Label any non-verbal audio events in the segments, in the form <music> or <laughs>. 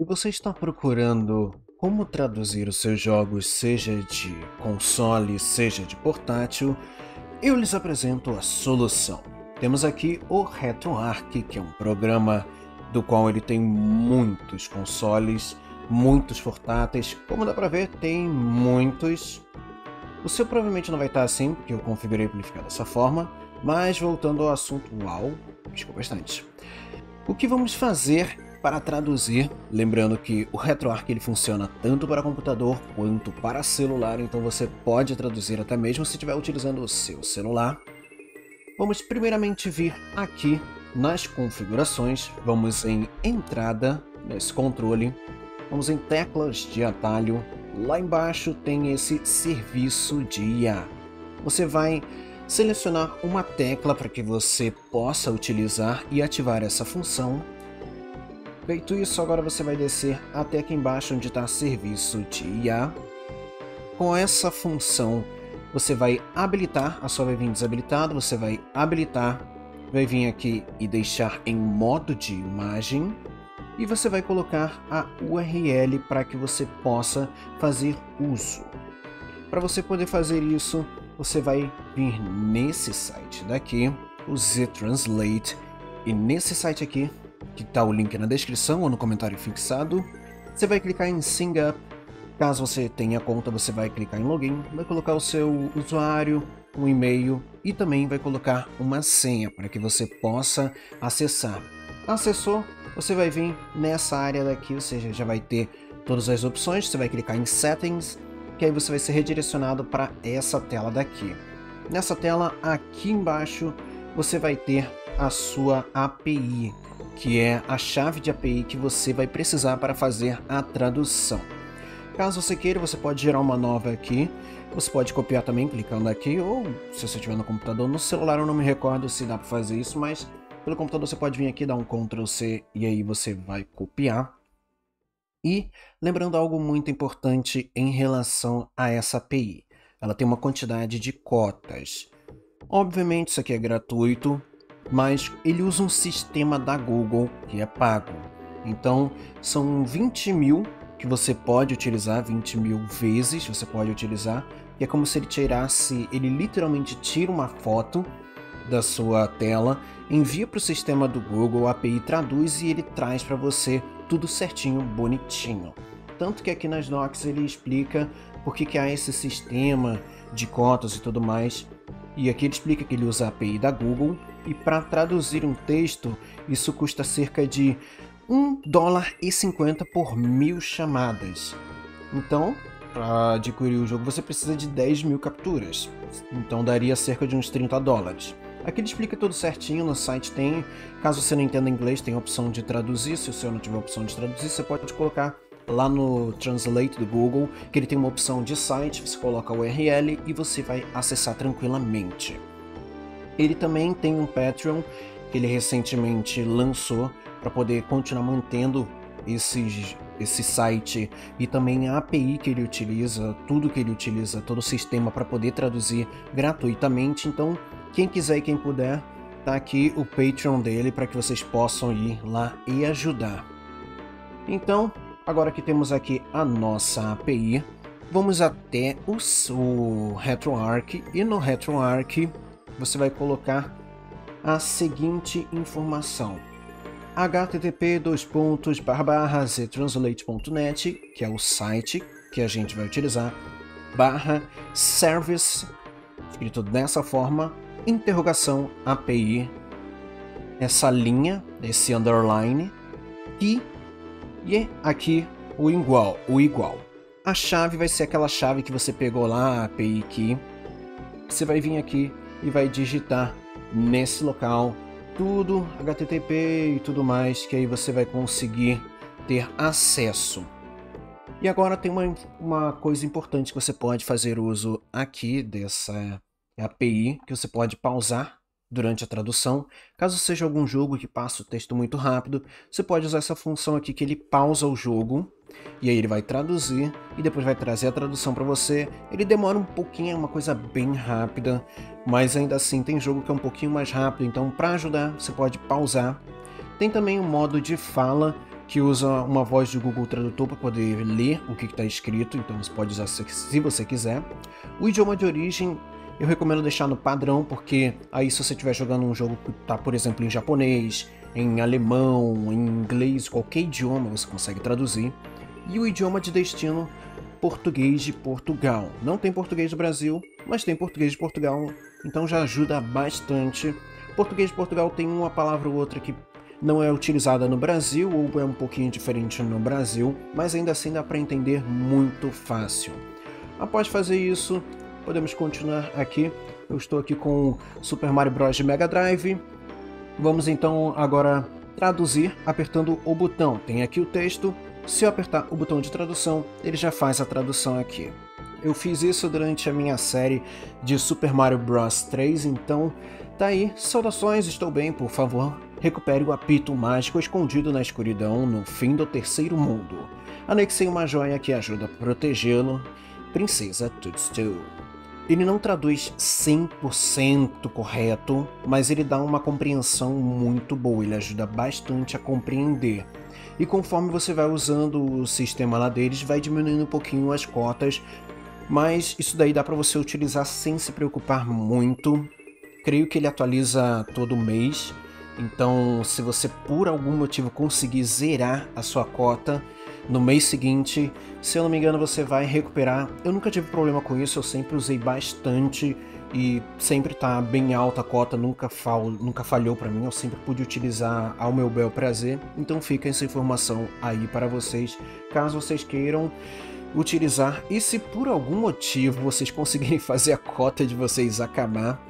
E você está procurando como traduzir os seus jogos, seja de console, seja de portátil? Eu lhes apresento a solução. Temos aqui o RetroArch, que é um programa do qual ele tem muitos consoles, muitos portáteis. Como dá para ver, tem muitos. O seu provavelmente não vai estar assim, porque eu configurei para ele ficar dessa forma. Mas voltando ao assunto, uau, desculpa bastante. O que vamos fazer para traduzir? Lembrando que o RetroArch ele funciona tanto para computador quanto para celular, então você pode traduzir até mesmo se estiver utilizando o seu celular. Vamos primeiramente vir aqui nas configurações, vamos em entrada, nesse controle, vamos em teclas de atalho, lá embaixo tem esse serviço de IA. Você vai selecionar uma tecla para que você possa utilizar e ativar essa função. Feito isso, agora você vai descer até aqui embaixo onde está serviço de IA. Com essa função, você vai habilitar, a sua vai vir desabilitada, você vai habilitar, vai vir aqui e deixar em modo de imagem e você vai colocar a URL para que você possa fazer uso. Para você poder fazer isso, você vai vir nesse site daqui, o Z-Translate, e nesse site aqui, que está o link na descrição ou no comentário fixado, você vai clicar em Sing Up. Caso você tenha conta, você vai clicar em Login, vai colocar o seu usuário, um e-mail e também vai colocar uma senha para que você possa acessar. Acessou, você vai vir nessa área daqui, ou seja, já vai ter todas as opções, você vai clicar em Settings, que aí você vai ser redirecionado para essa tela daqui. Nessa tela aqui embaixo você vai ter a sua API, que é a chave de API que você vai precisar para fazer a tradução. Caso você queira, você pode gerar uma nova aqui. Você pode copiar também clicando aqui, ou se você estiver no computador, no celular eu não me recordo se dá para fazer isso, mas pelo computador você pode vir aqui, dar um Ctrl C e aí você vai copiar. E lembrando algo muito importante em relação a essa API, ela tem uma quantidade de cotas. Obviamente isso aqui é gratuito, mas ele usa um sistema da Google que é pago. Então são 20 mil que você pode utilizar, 20 mil vezes você pode utilizar, que é como se ele tirasse, ele literalmente tira uma foto da sua tela, envia para o sistema do Google, a API traduz e ele traz para você tudo certinho, bonitinho. Tanto que aqui nas docs ele explica por que, que há esse sistema de cotas e tudo mais. E aqui ele explica que ele usa a API da Google e para traduzir um texto isso custa cerca de 1 dólar e 50 por mil chamadas. Então, para adquirir o jogo você precisa de 10 mil capturas. Então daria cerca de uns 30 dólares. Aqui ele explica tudo certinho, no site tem, caso você não entenda inglês, tem a opção de traduzir, se o seu não tiver a opção de traduzir, você pode colocar lá no Translate do Google, que ele tem uma opção de site, você coloca o URL e você vai acessar tranquilamente. Ele também tem um Patreon, que ele recentemente lançou, para poder continuar mantendo esse, esse site e também a API que ele utiliza, tudo que ele utiliza, todo o sistema para poder traduzir gratuitamente. Então, quem quiser e quem puder, tá aqui o Patreon dele para que vocês possam ir lá e ajudar. Então, agora que temos aqui a nossa API, vamos até o, o RetroArch e no RetroArch você vai colocar a seguinte informação http ztranslate.net que é o site que a gente vai utilizar barra service escrito dessa forma interrogação API, essa linha, esse underline, e, e aqui o igual, o igual. A chave vai ser aquela chave que você pegou lá, API key. Você vai vir aqui e vai digitar nesse local tudo, HTTP e tudo mais, que aí você vai conseguir ter acesso. E agora tem uma, uma coisa importante que você pode fazer uso aqui dessa API que você pode pausar durante a tradução. Caso seja algum jogo que passa o texto muito rápido, você pode usar essa função aqui que ele pausa o jogo e aí ele vai traduzir e depois vai trazer a tradução para você. Ele demora um pouquinho, é uma coisa bem rápida, mas ainda assim tem jogo que é um pouquinho mais rápido, então para ajudar você pode pausar. Tem também o modo de fala que usa uma voz do Google Tradutor para poder ler o que está escrito, então você pode usar se você quiser. O idioma de origem eu recomendo deixar no padrão, porque aí se você estiver jogando um jogo que está, por exemplo, em japonês, em alemão, em inglês, qualquer idioma você consegue traduzir. E o idioma de destino, português de Portugal. Não tem português do Brasil, mas tem português de Portugal, então já ajuda bastante. Português de Portugal tem uma palavra ou outra que não é utilizada no Brasil ou é um pouquinho diferente no Brasil, mas ainda assim dá para entender muito fácil. Após fazer isso, podemos continuar aqui. Eu estou aqui com Super Mario Bros. de Mega Drive. Vamos então agora traduzir apertando o botão. Tem aqui o texto. Se eu apertar o botão de tradução, ele já faz a tradução aqui. Eu fiz isso durante a minha série de Super Mario Bros 3, então tá aí. Saudações, estou bem, por favor. Recupere o apito mágico escondido na escuridão no fim do terceiro mundo. Anexei uma joia que ajuda a protegê-lo. Princesa Toadstool. Ele não traduz 100% correto, mas ele dá uma compreensão muito boa, ele ajuda bastante a compreender. E conforme você vai usando o sistema lá deles, vai diminuindo um pouquinho as cotas, mas isso daí dá para você utilizar sem se preocupar muito. Creio que ele atualiza todo mês, então se você por algum motivo conseguir zerar a sua cota, no mês seguinte, se eu não me engano, você vai recuperar. Eu nunca tive problema com isso, eu sempre usei bastante e sempre tá bem alta a cota, nunca, fal, nunca falhou para mim, eu sempre pude utilizar ao meu bel prazer. Então fica essa informação aí para vocês, caso vocês queiram utilizar. E se por algum motivo vocês <laughs> conseguirem fazer a cota de vocês acabar,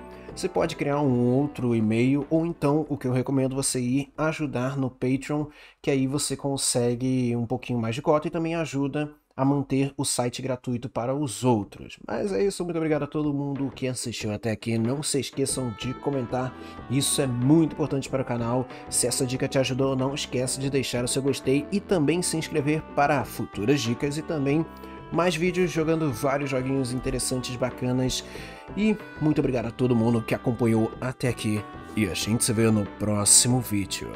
você pode criar um outro e-mail ou então o que eu recomendo você ir ajudar no Patreon, que aí você consegue um pouquinho mais de cota e também ajuda a manter o site gratuito para os outros. Mas é isso, muito obrigado a todo mundo que assistiu até aqui. Não se esqueçam de comentar, isso é muito importante para o canal. Se essa dica te ajudou, não esqueça de deixar o seu gostei e também se inscrever para futuras dicas e também mais vídeos jogando vários joguinhos interessantes, bacanas. E muito obrigado a todo mundo que acompanhou até aqui. E a gente se vê no próximo vídeo.